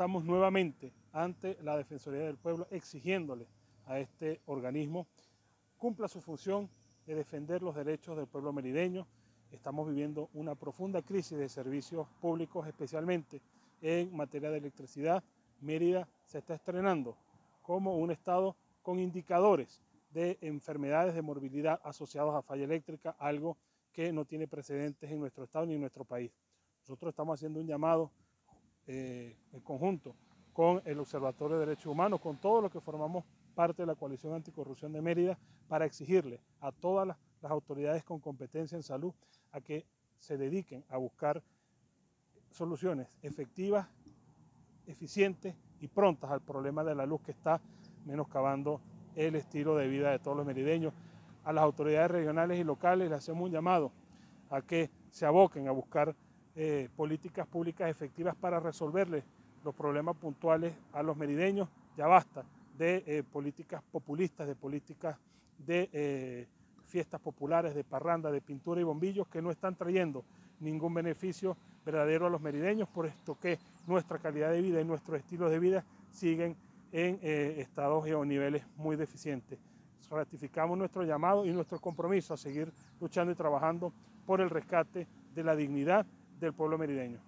estamos nuevamente ante la Defensoría del Pueblo exigiéndole a este organismo cumpla su función de defender los derechos del pueblo merideño. Estamos viviendo una profunda crisis de servicios públicos, especialmente en materia de electricidad. Mérida se está estrenando como un estado con indicadores de enfermedades de morbilidad asociados a falla eléctrica, algo que no tiene precedentes en nuestro estado ni en nuestro país. Nosotros estamos haciendo un llamado eh, en conjunto con el Observatorio de Derechos Humanos, con todos los que formamos parte de la coalición anticorrupción de Mérida, para exigirle a todas las, autoridades con competencia en salud a que se dediquen a buscar soluciones efectivas, eficientes y prontas al problema de la luz que está menoscabando el estilo de vida de todos los merideños. A las autoridades regionales y locales les hacemos un llamado a que se aboquen a buscar eh, políticas públicas efectivas para resolverle los problemas puntuales a los merideños. Ya basta de eh, políticas populistas, de políticas de eh, fiestas populares, de parranda, de pintura y bombillos que no están trayendo ningún beneficio verdadero a los merideños, por esto que nuestra calidad de vida y nuestros estilos de vida siguen en estados o niveles muy deficientes. Ratificamos nuestro llamado y nuestro compromiso a seguir luchando y trabajando por el rescate de la dignidad del pueblo merideño.